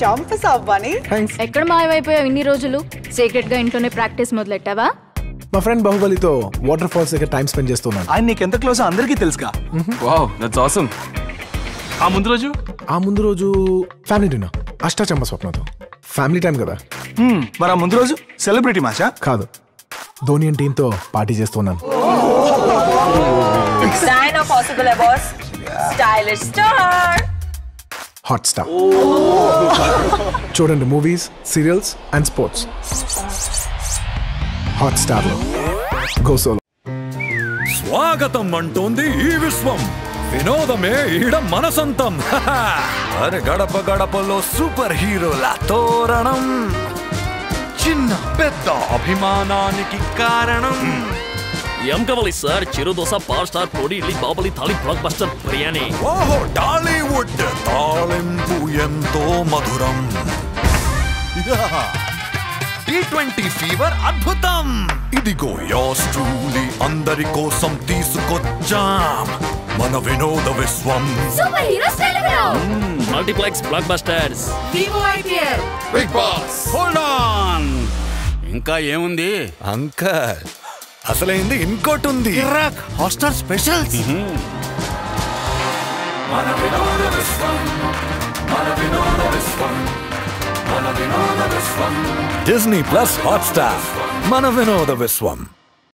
చంపేసావు బనీ thanks ఎక్కడ మాయమైపోయావు ఇన్ని రోజులు? సీక్రెట్గా ఇంట్లోనే ప్రాక్టీస్ మొదలెట్టావా? మా ఫ్రెండ్ బాహుబలితో వాటర్ ఫాల్స్ దగ్గర టైం స్పెండ్ చేస్తున్నాను ఆయన నీకెంత క్లోజ్ అందరికీ తెలుసుగా? వావ్ దట్స్ ఆసమ్ ఆ ముందు రోజు? ఆ ముందు రోజు ఫ్యామిలీ డిన్నర్ అష్టాచమ్మ స్వప్నతో. ఫ్యామిలీ టైం కదా. మరి ఆ ముందు రోజు సెలబ్రిటీ మాషా కాదు. ధోని అండ్ టీంతో పార్టీ చేస్తున్నాను. Sign of possible awards. Stylish star. Hotstar చూడండి మూవీస్ సీరియల్స్ అండ్ స్పోర్ట్స్ హాట్ స్టార్లో గోసోలో స్వాగతం అంటోంది ఈ విశ్వం. వినోదమే ఈడ మన సొంతం హహ. అరే గడప గడపలో సూపర్ హీరోల తోరణం. చిన్న పెద్ద అభిమానానికి కారణం. ఏం కావాలి sir? Chiru dosa power star పొడి ఇడ్లీ బాబులి థాలి బ్లాక్ బస్టర్ బిర్యానీ. ఓహో టాలీవుడ్ ఎంతో మధురం టీ ట్వంటీ ఫీవర్ అద్భుతం. ఇదిగో యోస్ ట్రూలీ అందరి కోసం తీసుకొచ్చాం. మన వినోద విశ్వం. Multiplex blockbusters Bigg Boss. Hold on ఇంకా ఏముంది? అంకల్ అసలైంది ఇంకోటి ఉంది. Hostel specials. Disney plus Hotstar మన వినోద విశ్వం